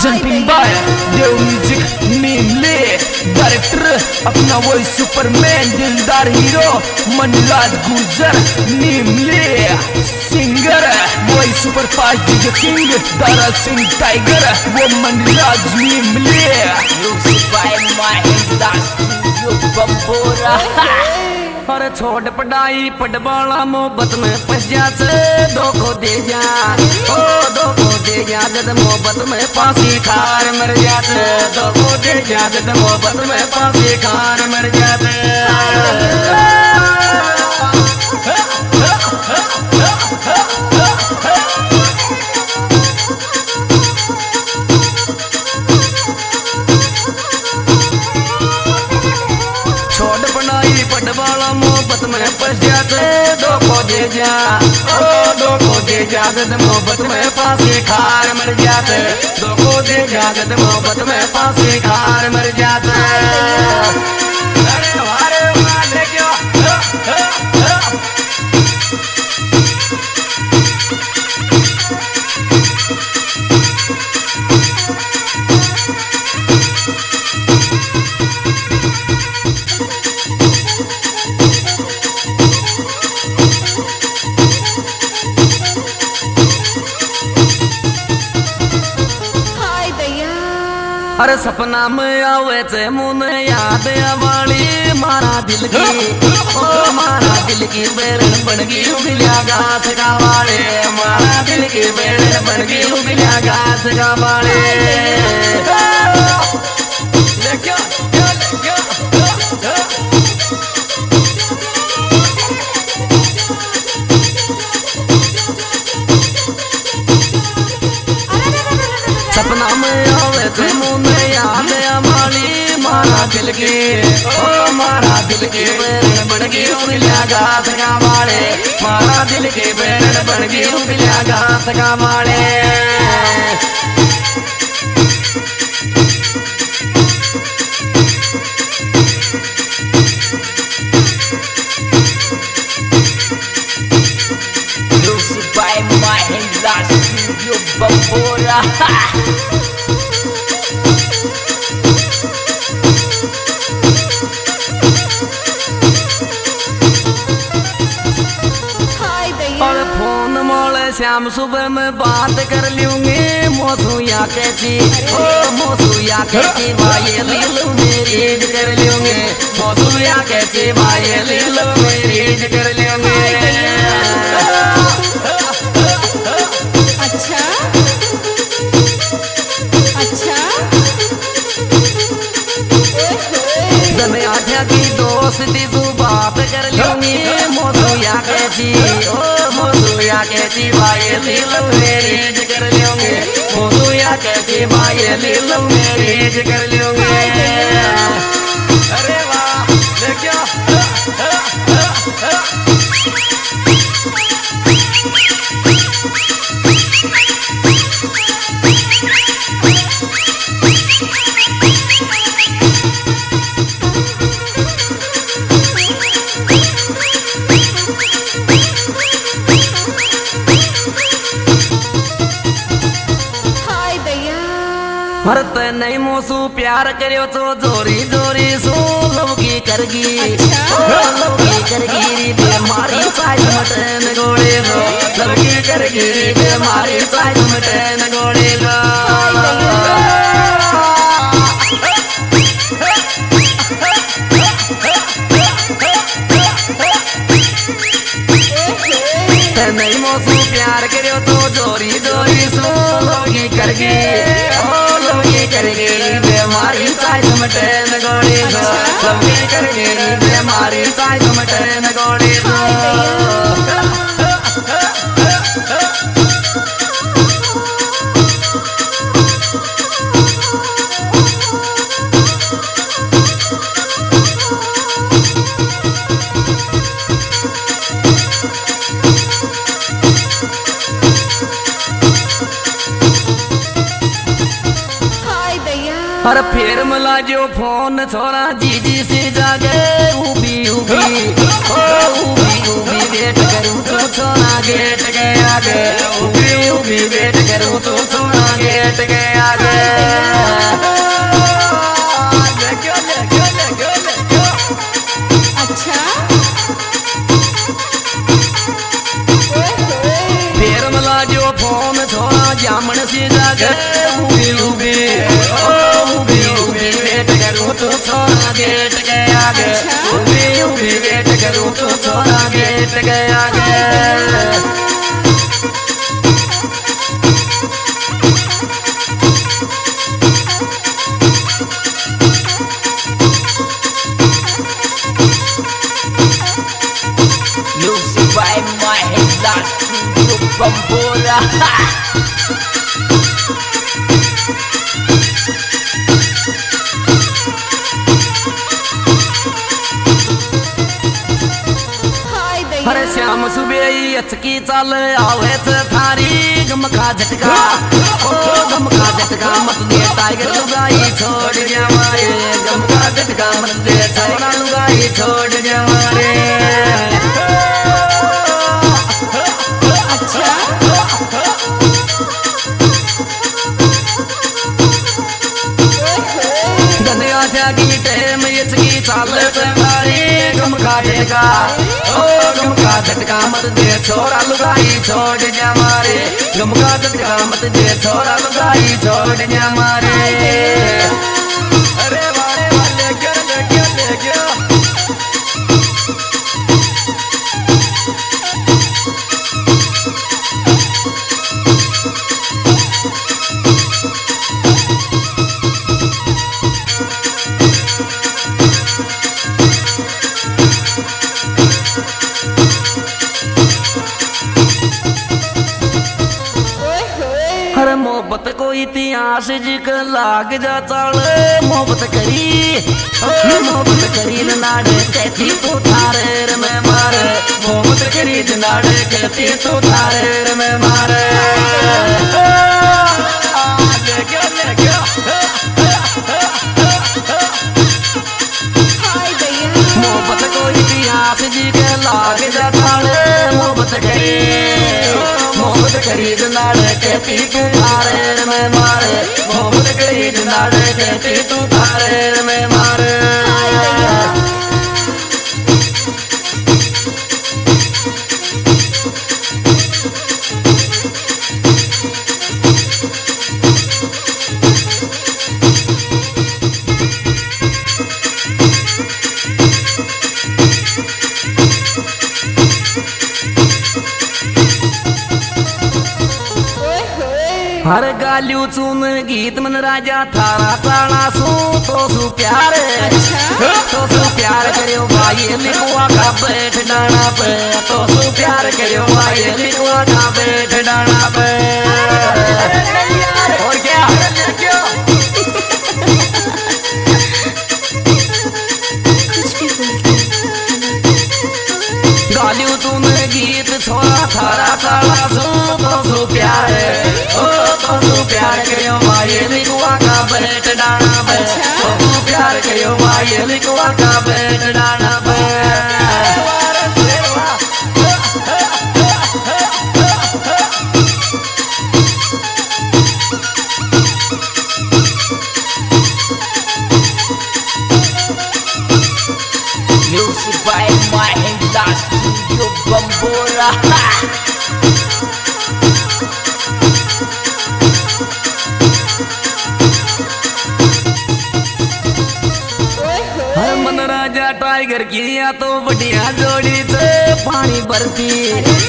Presenting by Dev music Neemle director अपना वही superman दिलदार हीरो मनराज गुर्जर नीमले सिंगर वही super fast DJ king Dara Singh tiger वो Manraj Neemle Music by Mahindra Studio Bambora अरे छोट पढ़ाई पढ़वाला मोहब्बत में फंस जाते दो दे जा, ओ दो दे जा, जद मोहब्बत में फांसी खार मर जाते दो दे जा, जद मोहब्बत में फांसी खार मर जाते जा दो जा मोहब्बत में फांसी, खार मर जाते। दो दे जा मोहब्बत में फांसी, खार मर जाते। अरे अरे सपना में आवे थे मुन याद वाली मारा दिल की ओ मारा दिल की बेरन बन गई उगलिया घास का वाले मारा दिल की बेरन बन गई उगलिया घास का वाले सपना में आवे थे में याद हमारी मारा दिल के, ओ मारा दिल के बेरन बन गई उगलिया गास का वाले मारा दिल के बेरन बन गई उगलिया घास का वाले शाम सुबह में बात कर लूँगी। मोसू या कैची ओ मोसू या कैची भाई ले लो मेरी कर लूँगी। मोसू या कैची भाई ले लो मेरी कर लूँगी। अच्छा। अच्छा। की दोस्ती तू बात कर लूँगी। मोसू या कैची ओ मोसू या कैची भाई लो मेरी कर लोगे। मोसू या कैची भाई लो मेरी कर लोगे। अरे वाह, देखियो। मोसू प्यार करो तो जोरी जोरी सो लौकी करगी। ओ लवकी करगी री बेमारी साइज़ मटन गोड़े रो लवकी करगी री बेमारी साइज़ मटन गोड़े नहीं मोसू प्यार करो तो जोरी जोरी सो, लोगी करगी ओ, लोगी करगी बेमारी साइज़ मटन गोड़े रो लोगी करगी बेमारी साइज़ मटन गोड़े रो अरे फिर मला जो फ़ोन थोड़ा जीजी से जागे उबी उबी ओ उबी उबी वेट करूँ तो छोरा गेट के आगे उबी उबी वेट करूँ तो छोरा गेट देखो देखो अच्छा। ओए होए फिर मला जो फ़ोन छोरा जामन से जागे। उबी उबी करूँ तो थोड़ा गेट के आगे। उबी उबी वेट करूँ तो थोड़ा गेट के आगे। सुबह अचकी चाल आवेच थारी। गमखा झटका ओ गमखा झटका मत दे टाइगर लुगाई छोड़ जा मारे गमखा झटका मत दे छोरा लुगाई छोड़ जा मारे गलिया जागी टाइम अचकी चाल थारी गमखा झटका। ओ छोरा लुगाई छोड़ जा मारे। गमका तो मत दे छोरा लुगाई छोड़ जा मारे। अरे वाले वाले, क्या क्या क्या इतिहास जिक लाग जाता मोहब्बत करी मोहब्बत करी नाड़े कहती तो थारे मैं मारे मोहब्बत करी नाड़े कहती तो थारे मैं मारे मोहब्बत को इतिहास जी के लाग जाता मोहब्बत करी खरीद नाड़े पी तू तारे में मारे, मोहब्बत खरीद नाड़े पी तू तारे मैं मारे। हर गालियों चून गीत मन राजा थारा ताना सू तो सु प्यार। अच्छा। तो सु प्यार करियो भाई लिखवा का बैठ डाना पे। तो सु प्यार करियो भाई लिखवा का बैठ डाना पे। और क्या? गीत छोड़ा थारा yo wa ye li ko wa ka na tiger की या तो बढ़िया जोड़ी से पानी भरती।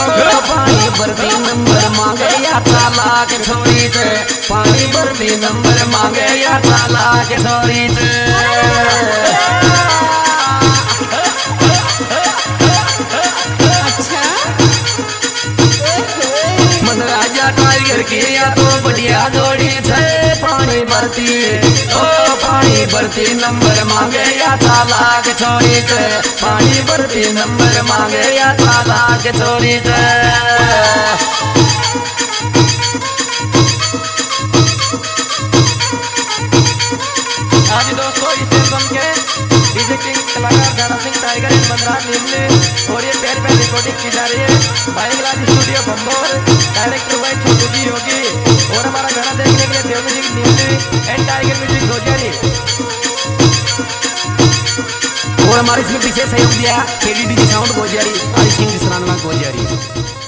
पानी भरती नंबर मांगे या चाला के छोरी से। पानी भरती नंबर मांगे या के छोरी से। टाइगर की या तो बढ़िया जोड़ी से। पानी भरती ओ, पानी भरती नंबर मांगे या तालाक छोरी से। पानी बरती नंबर मांगे या तालाक छोरी से। गाना सिंह टाइगर एंड मनराज निमले। और ये पैर पैर रिकॉर्डिंग की जा रही है। बाइंगलाज स्टूडियो बम्बोर डायरेक्टर भाई छोटू जी होगी और हमारा गाना देखने के लिए Dev music Nimle and tiger music Gojari और हमारे इसमें पीछे सहयोग दिया केडीडी साउंड गोजारी हरि सिंह सरानवा गोजारी